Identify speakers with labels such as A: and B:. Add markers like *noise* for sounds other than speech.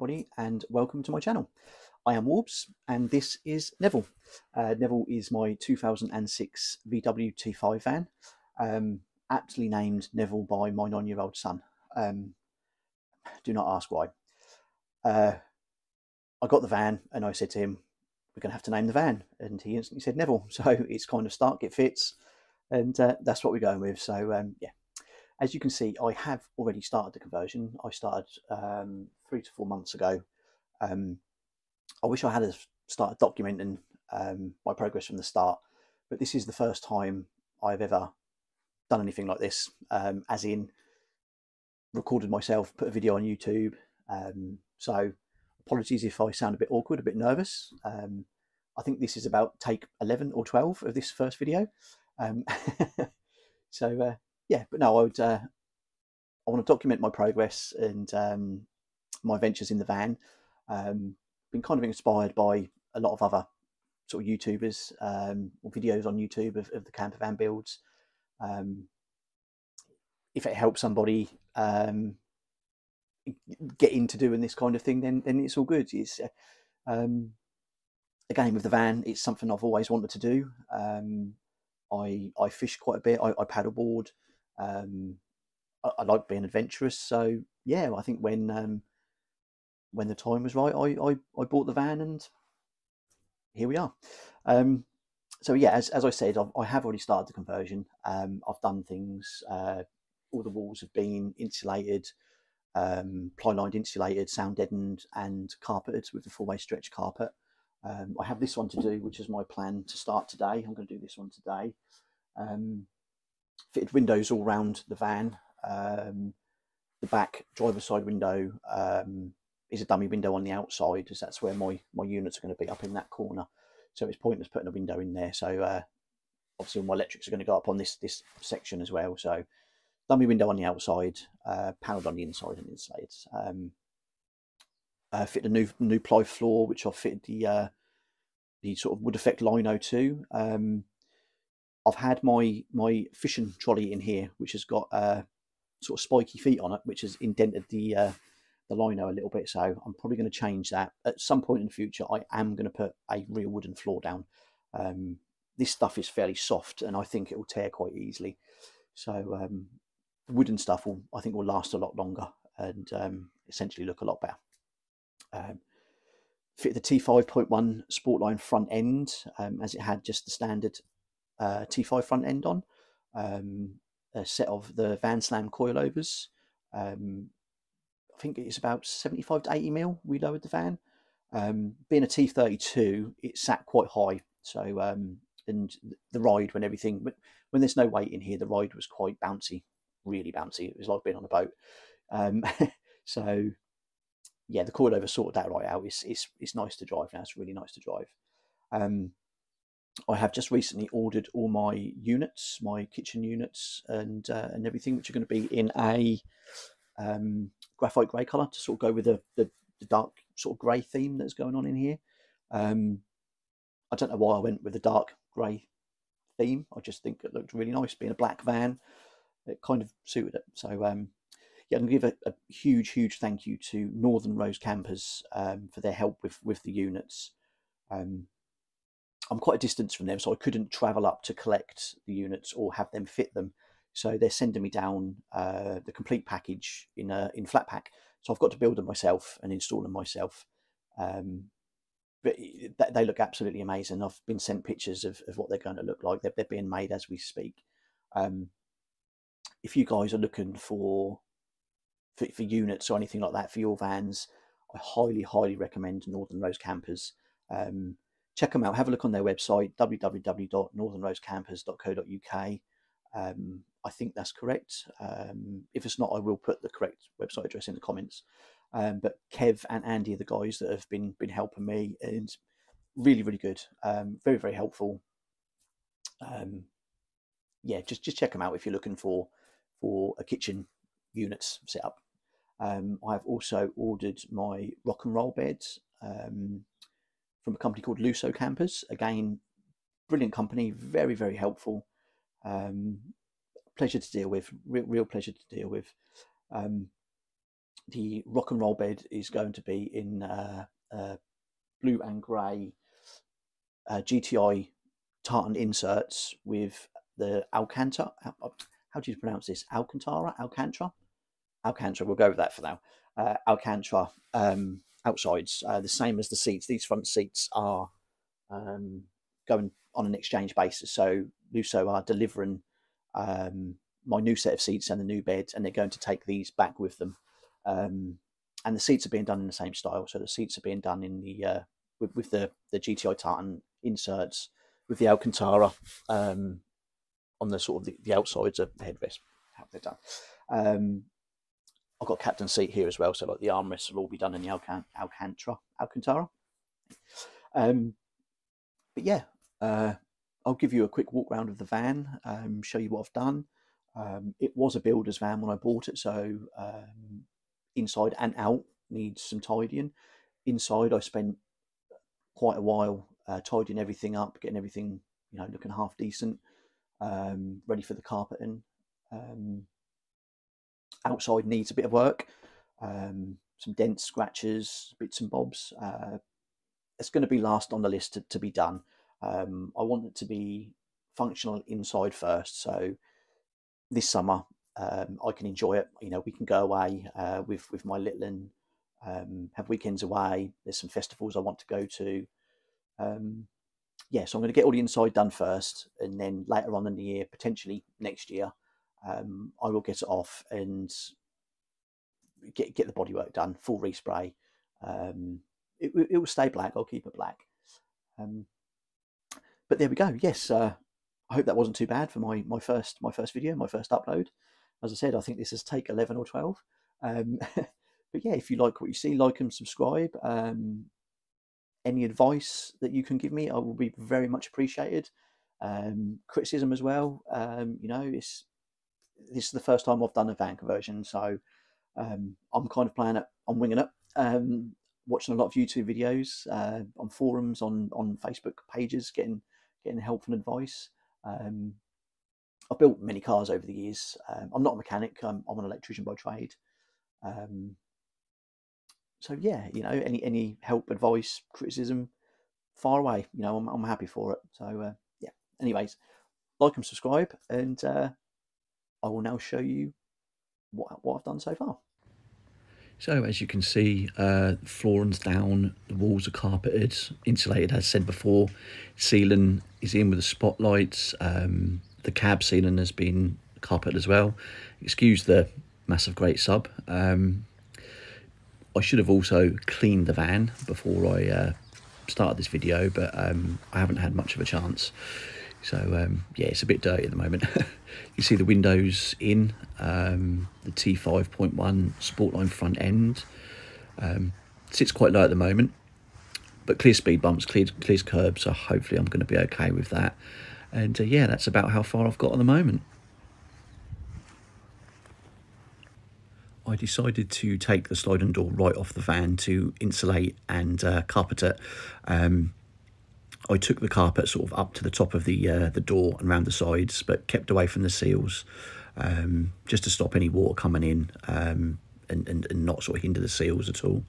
A: everybody, and welcome to my channel. I am Worbs, and this is Neville. Uh, Neville is my 2006 VW T5 van, um, aptly named Neville by my nine-year-old son. Um, do not ask why. Uh, I got the van, and I said to him, "We're going to have to name the van," and he instantly said Neville. *laughs* So it's kind of start get fits, and uh, that's what we're going with. So um, yeah, as you can see, I have already started the conversion. I started um, three to four months ago. Um, I wish I had started documenting um, my progress from the start, but this is the first time I've ever done anything like this, um, as in recorded myself, put a video on YouTube. Um, so apologies if I sound a bit awkward, a bit nervous. Um, I think this is about take 11 or 12 of this first video. *laughs* so uh, yeah, but no, I would. Uh, I want to document my progress and um, my ventures in the van. Um, been kind of inspired by a lot of other sort of YouTubers um, or videos on YouTube of, of the camper van builds. Um, if it helps somebody um, get into doing this kind of thing, then then it's all good. It's uh, um, again with the van, it's something I've always wanted to do. Um, I I fish quite a bit. I, I paddleboard. Um, I, I, like being adventurous, so yeah, I think when um, when the time was right, I, I, I bought the van, and here we are. Um, so yeah, as, as I said, I've, I have already started the conversion. Um, I've done things. Uh, all the walls have been insulated, um, ply lined insulated, sound deadened, and carpeted with the four way stretch carpet. Um, I have this one to do, which is my plan to start today. I'm going to do this one today. Um, fitted windows all round the van. Um, the back driver side window um, is a dummy window on the outside, as that's where my my units are going to be up in that corner. So it's pointless putting a window in there. So uh, obviously my electrics are going to go up on this this section as well. So dummy window on the outside, uh, panelled on the inside and inside. Um, uh, fit a new new ply floor, which I've fitted the uh, the sort of wood effect lino to. Um, I've had my my fishing trolley in here, which has got uh, sort of spiky feet on it, which has indented the uh, the lino a little bit. So I'm probably going to change that at some point in the future. I am going to put a real wooden floor down. Um, this stuff is fairly soft, and I think it will tear quite easily. So um, wooden stuff will, I think, will last a lot longer and um, essentially look a lot better. Um, fit the T5.1 Sportline front end um, as it had just the standard uh, T5 front end on, um, a set of the Van Slam coilovers. Um, I think it's about 75 to 80 mil. We lowered the van. Um, being a T32, it sat quite high. So, um, and the ride when everything, when there's no weight in here, the ride was quite bouncy, really bouncy. It was like being on a boat. Um, *laughs* so, yeah, the coilover sorted that right out. It's, it's, it's nice to drive now. It's really nice to drive. Um, I have just recently ordered all my units, my kitchen units, and uh, and everything, which are going to be in a um, graphite grey colour to sort of go with the, the, the, dark sort of grey theme that's going on in here. Um, I don't know why I went with the dark grey theme. I just think it looked really nice, being a black van. It kind of suited it. So um, yeah, I'm going to give a, a, huge, huge thank you to Northern Rose Campers um, for their help with with the units. Um, I'm quite a distance from them, so I couldn't travel up to collect the units or have them fit them. So they're sending me down uh, the complete package in a, in flat pack. So I've got to build them myself and install them myself. Um, but they look absolutely amazing. I've been sent pictures of, of what they're going to look like. They're, they're being made as we speak. Um, if you guys are looking for, for, for units or anything like that for your vans, I highly, highly recommend Northern Rose Campers. Um, check them out. Have a look on their website, www.northernrosecampers.co.uk. Um, I think that's correct. Um, if it's not, I will put the correct website address in the comments. Um, but Kev and Andy are the guys that have been been helping me, and really, really good. Um, very, very helpful. Um, yeah, just just check them out if you're looking for for a kitchen units set up. Um, I've also ordered my rock and roll beds um, from a company called Luso Campers. Again, brilliant company, very very helpful. Um, pleasure to deal with, real, real pleasure to deal with. Um, the rock and roll bed is going to be in uh, uh, blue and grey uh, GTI tartan inserts with the Alcantara. How do you pronounce this? Alcantara? Alcantara? Alcantara. We'll go with that for now. Uh, Alcantara um, outsides, uh, the same as the seats. These front seats are um, going on an exchange basis. So Lusso are delivering um, my new set of seats and the new bed, and they're going to take these back with them. Um, and the seats are being done in the same style. So the seats are being done in the uh, with, with the the GTI Tartan inserts with the Alcantara um, on the sort of the, the outsides of the headrest. How they're done. Um, I've got captain seat here as well, so like the armrests will all be done in the Alcan- Alcantara. Alcantara. Um, but yeah, uh, I'll give you a quick walk around of the van, um, show you what I've done. Um, it was a builder's van when I bought it, so um, inside and out needs some tidying. Inside, I spent quite a while uh, tidying everything up, getting everything you know looking half decent, um, ready for the carpeting. Outside needs a bit of work, um, some dents, scratches, bits and bobs. Uh, it's going to be last on the list to, to be done. Um, I want it to be functional inside first, so this summer um, I can enjoy it. You know, we can go away uh, with with my little and um, have weekends away. There's some festivals I want to go to. Um, yeah, so I'm going to get all the inside done first, and then later on in the year, potentially next year, um, I will get it off and get get the bodywork done, full respray. Um, it, it will stay black. I'll keep it black. Um, but there we go. Yes, uh, I hope that wasn't too bad for my my first my first video, my first upload. As I said, I think this is take eleven or twelve. Um, *laughs* but yeah, if you like what you see, like and subscribe. Um, any advice that you can give me, I will be very much appreciated. Um, criticism as well. Um, you know, it's this is the first time I've done a van conversion, so um, I'm kind of playing it. I'm winging it. Um, watching a lot of YouTube videos uh, on forums, on on Facebook pages, getting getting help and advice. Um, I've built many cars over the years. Um, I'm not a mechanic. I'm, I'm, an electrician by trade. Um, so yeah, you know, any any help, advice, criticism, far away. You know, I'm I'm happy for it. So uh, yeah. Anyways, like and subscribe, and uh, I will now show you what what I've done so far.
B: So as you can see, uh, flooring's down, the walls are carpeted, insulated as said before, ceiling is in with the spotlights, um, the cab ceiling has been carpeted as well. Excuse the massive great sub. Um, I should have also cleaned the van before I uh, started this video, but um, I haven't had much of a chance. So um, yeah, it's a bit dirty at the moment. *laughs* you see the windows in, um, the T5.1 Sportline front end. Um, sits quite low at the moment, but clear speed bumps, clear, clears curbs, so hopefully I'm going to be okay with that. And uh, yeah, that's about how far I've got at the moment. I decided to take the sliding door right off the van to insulate and uh, carpet it. Um, I took the carpet sort of up to the top of the uh, the door and round the sides, but kept away from the seals, um, just to stop any water coming in um, and, and, and not sort of hinder the seals at all.